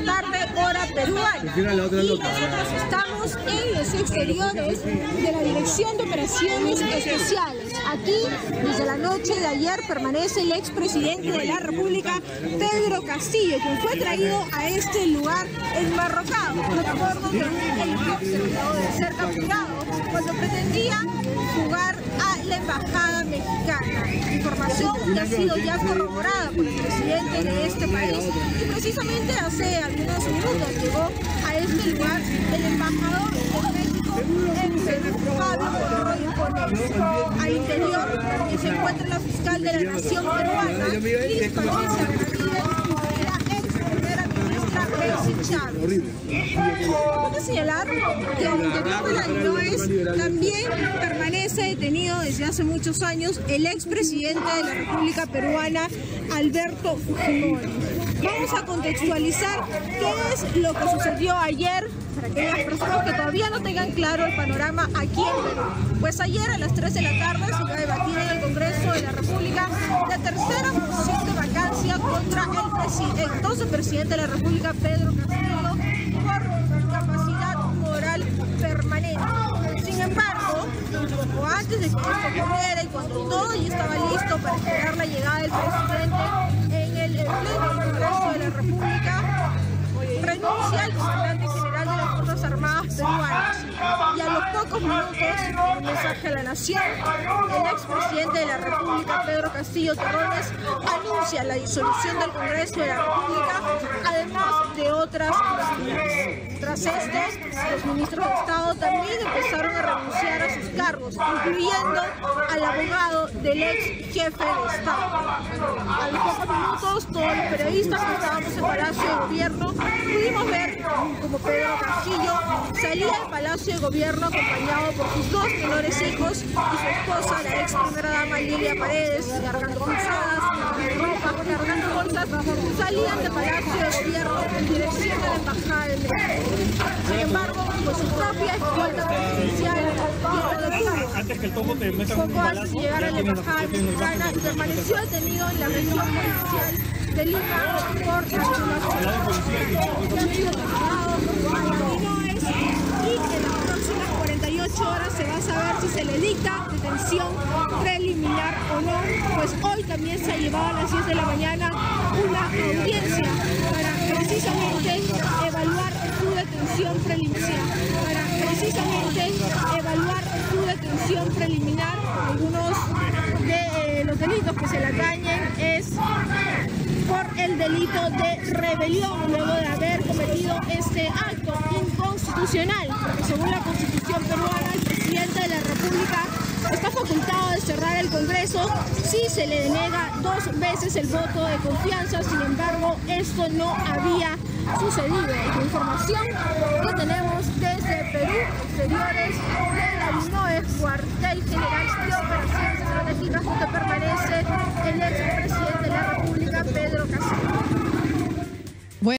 la tarde, hora peruana. Y nosotros estamos en los exteriores de la Dirección de Operaciones Especiales. Aquí, desde la noche de ayer, permanece el expresidente de la República, Pedro Castillo, quien fue traído a este lugar enmarrocado a bordo de un helicóptero de ser capturado cuando pretendía jugar a la embajada mexicana. Información que ha sido ya corroborada por el presidente de este país y precisamente hace algunos minutos llegó a este lugar el embajador de México en Perú, Fabio Monroy Al interior también se encuentra la fiscal de la Nación Peruana, Señalar que también permanece detenido desde hace muchos años el expresidente de la República Peruana, Alberto Fujimori. Vamos a contextualizar qué es lo que sucedió ayer para que las personas que todavía no tengan claro el panorama aquí en Perú. Pues ayer a las 3 de la tarde se iba a debatir en el Congreso de la República la tercera vacancia contra el, entonces presidente de la República, Pedro Castillo, por incapacidad moral permanente. Sin embargo, antes de que esto ocurriera y cuando todo ya estaba listo para esperar la llegada del presidente en el pleno del de la República, renuncia al comandante general Y a los pocos minutos, un mensaje a la nación, el expresidente de la República, Pedro Castillo Terrones, anuncia la disolución del Congreso de la República, además de otras medidas. Tras esto, los ministros de Estado también empezaron a renunciar a sus cargos, incluyendo al abogado del ex jefe de Estado. Todos los periodistas que estábamos en Palacio de Gobierno pudimos ver como Pedro Castillo salía del Palacio de Gobierno acompañado por sus dos menores hijos y su esposa, la ex primera dama Lilia Paredes, cargando bolsadas, ropa, cargando bolsas, salían del Palacio de Gobierno en dirección a la Embajada de México. Sin embargo, con su propia escuela presidencial, quien lo detuvo. Antes que el tomo te Poco antes de llegar a la Embajada Mexicana y permaneció detenido en la región policial de Lima por y en las próximas 48 horas se va a saber si se le dicta detención preliminar o no, pues hoy también se ha llevado a las 10 de la mañana una audiencia para precisamente evaluar su detención preliminar, para precisamente evaluar su detención preliminar. Algunos de eh, los delitos que se le atañen es por el delito de rebelión luego de haber cometido este acto inconstitucional. Según la Constitución peruana, el presidente de la República está facultado de cerrar el Congreso si se le denega dos veces el voto de confianza. Sin embargo, esto no había sucedido. La información que tenemos desde Perú, exteriores de la cuartel general de operaciones estratégicas donde permanece el ex